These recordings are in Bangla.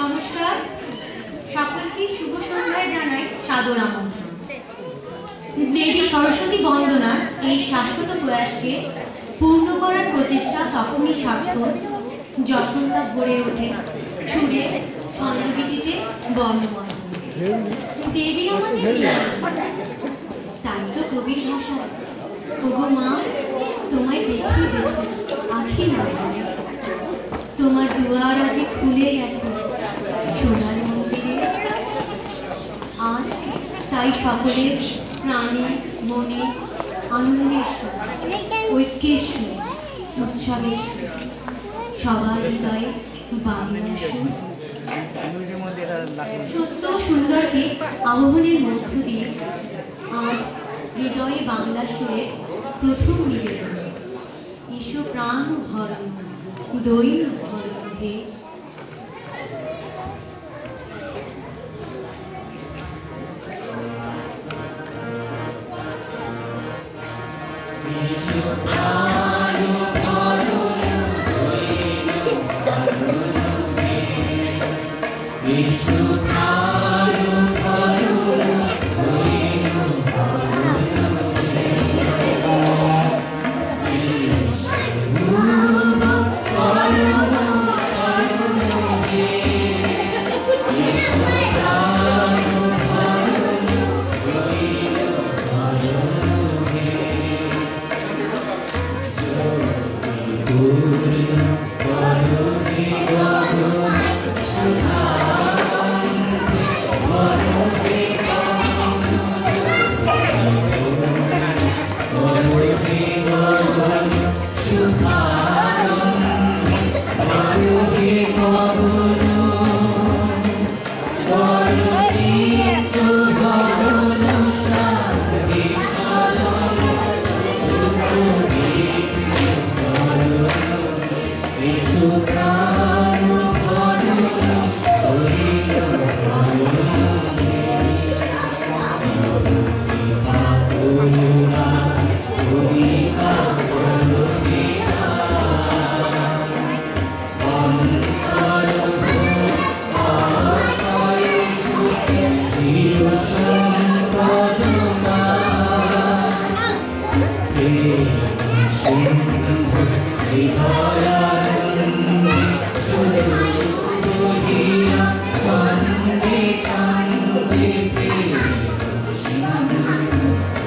নমস্কার। সকলকে শুভ সন্ধ্যায় জানাই সাদর আমন্ত্রণ। দেবী সরস্বতী বন্দনার এই শাশ্বত প্রয়াসকে পূর্ণ করার প্রচেষ্টা তখনই সার্থক, যখন তা ভরে ওঠে সুরে ছন্দগীতিতে বর্ণময়। দেবী আমাদের তাই তো কবির ভাষা। ওগো মা, তোমায় দেখি দেখি আখি না তোমার দুয়ার আজ খুলে গেছে। সোনার মন্দিরে। আজ তাই সকলের প্রাণে, মনে আনন্দের সুর ঐক্যের সুর উৎসবের সুর সবার হৃদয়ে বাংলার সুর সত্য সুন্দরকে আবহনের মধ্য দিয়ে আজ হৃদয়ে বাংলা সুরের প্রথম নিবেদন। এসো প্রাণ ভরণ, দৈন ভরণ হে Krishna. food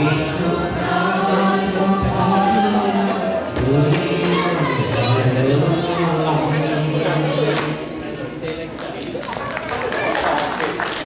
Peace.